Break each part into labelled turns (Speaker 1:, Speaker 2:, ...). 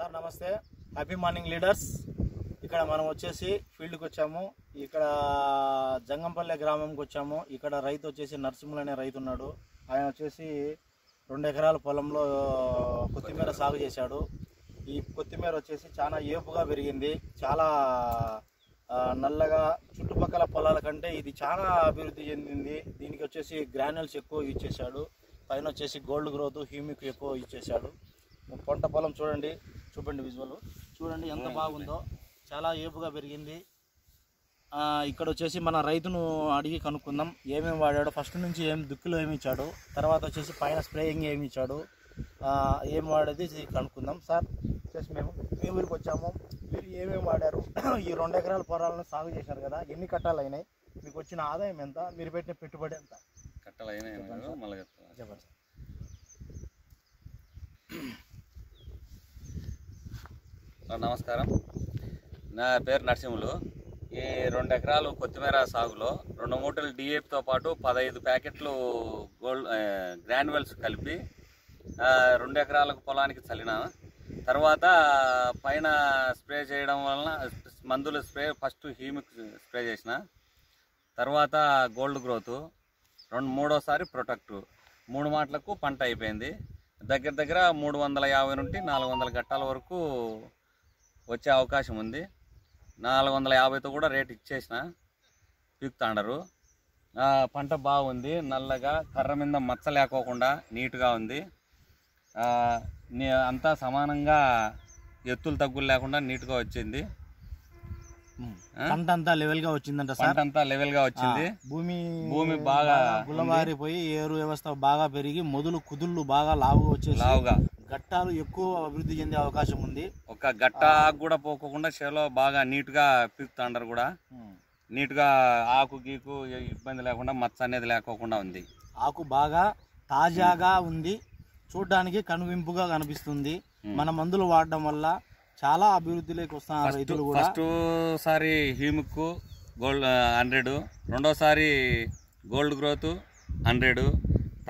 Speaker 1: Sir నమస్తే. Happy morning leaders. ఇక్కడ మనం వచ్చేసి ఫీల్డ్కి వచ్చాము. ఇక్కడ జంగంపల్లె గ్రామంకి వచ్చాము. ఇక్కడ రైతు వచ్చేసి నరసింహులు అనే రైతు ఉన్నాడు. ఆయన వచ్చేసి రెండు ఎకరాల పొలంలో కొత్తిమీర సాగు చేశాడు. ఈ కొత్తిమీర వచ్చేసి చాలా ఏపుగా పెరిగింది. చాలా నల్లగా చుట్టుపక్కల పొలాల కంటే ఇది చాలా అభివృద్ధి చెందింది. దీనికి వచ్చేసి గ్రాన్యుల్స్ ఎక్కువ యూజ్ చేశాడు. పైన వచ్చేసి గోల్డ్ గ్రోత్ హ్యూమిక్ ఎక్కువ యూజ్ చేశాడు. పంట పొలం చూడండి. చూపండి విజువల్ చూడండి ఎంత బాగుందో. చాలా ఏపుగా పెరిగింది. ఇక్కడ వచ్చేసి మన రైతును అడిగి కనుక్కుందాం. ఏమేమి వాడాడు? ఫస్ట్ నుంచి ఏం దుక్కులు ఏమి ఇచ్చాడు? తర్వాత వచ్చేసి పైన స్ప్రేయింగ్ ఏమి ఇచ్చాడు? ఏం వాడేది? కనుక్కుందాం. సార్ వచ్చేసి మేము మీ ఊరికి వచ్చాము. మీరు ఏమేమి వాడారు? ఈ రెండు ఎకరాల పొలాలను సాగు చేశారు కదా ఎన్ని కట్టాలు అయినాయి? మీకు వచ్చిన ఆదాయం ఎంత? మీరు పెట్టిన పెట్టుబడి ఎంత?
Speaker 2: కట్టలు అయినాయి
Speaker 1: చెప్పండి సార్.
Speaker 2: నమస్కారం. నా పేరు నరసింహులు. ఈ రెండు ఎకరాలు కొత్తిమీర సాగులో రెండు మూటలు డిఏపితో పాటు పదహైదు ప్యాకెట్లు గోల్డ్ గ్రాన్యువల్స్ కలిపి రెండు ఎకరాలకు పొలానికి చల్లినాను తర్వాత పైన స్ప్రే చేయడం వలన మందులు స్ప్రే ఫస్ట్ హీమిక్ స్ప్రే చేసిన తర్వాత గోల్డ్ గ్రోత్ రెండు మూడోసారి ప్రొటెక్ట్. మూడు మాటలకు పంట అయిపోయింది. దగ్గర దగ్గర మూడు వందల యాభై నుండి నాలుగు వందల గట్టాల వరకు వచ్చే అవకాశం ఉంది. నాలుగు వందల యాభైతో కూడా రేట్ ఇచ్చేసిన పీకుతాండరు. పంట బాగుంది. నల్లగా కర్ర మీద మచ్చ లేకోకుండా నీట్గా ఉంది. అంతా సమానంగా ఎత్తులు తగ్గులు లేకుండా నీట్గా వచ్చింది?
Speaker 1: పంట అంతా లెవెల్గా వచ్చిందంట సార్.
Speaker 2: పంట అంతా లెవెల్గా వచ్చింది.
Speaker 1: భూమి
Speaker 2: భూమి బాగా
Speaker 1: గుల్లబారిపోయి ఏరు వ్యవస్థ బాగా పెరిగి మొదలు కుదుళ్ళు బాగా లావుగా వచ్చేసి
Speaker 2: లావుగా.
Speaker 1: గట్టాలు ఎక్కువ అభివృద్ధి చెందే అవకాశం ఉంది.
Speaker 2: ఒక గట్ట ఆకు కూడా పోకోకుండా చేలో బాగా నీట్గా పీకుతాండరు కూడా. నీట్గా ఆకు గీకు ఇబ్బంది లేకుండా మచ్చ అనేది లేకోకుండా ఉంది.
Speaker 1: ఆకు బాగా తాజాగా ఉంది. చూడడానికి కనువింపుగా కనిపిస్తుంది. మన మందులు వాడడం వల్ల చాలా అభివృద్ధిలోకి వస్తున్నారు రైతులు కూడా.
Speaker 2: ఫస్ట్ సారి హ్యూమిక్ గోల్డ్ హండ్రెడ్. రెండోసారి గోల్డ్ గ్రోత్ హండ్రెడ్.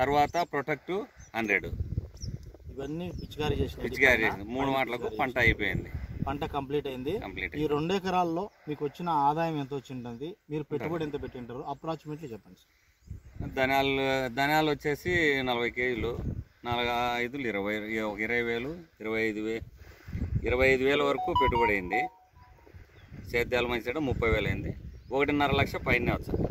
Speaker 2: తర్వాత ప్రొటెక్ట్ హండ్రెడ్.
Speaker 1: ఇవన్నీ పిచికారీ చేసిన
Speaker 2: పిచ్చిగారి మూడు మాటలకు పంట అయిపోయింది.
Speaker 1: పంట కంప్లీట్ అయింది. ఈ రెండు ఎకరాల్లో మీకు వచ్చిన ఆదాయం ఎంత వచ్చింటుంది? మీరు పెట్టుబడి ఎంత పెట్టింటారు? అప్రాక్సిమేట్లీ చెప్పండి సార్
Speaker 2: ధనియాలు ధనియాలు వచ్చేసి నలభై కేజీలు. నాలుగు ఐదులు ఇరవై ఒక ఇరవై వేలు ఇరవై ఐదు వే ఇరవై ఐదు వేల వరకు పెట్టుబడి అయింది. సేద్యాలు మంచి ముప్పై వేలు అయింది. ఒకటిన్నర లక్ష పైన వచ్చాయి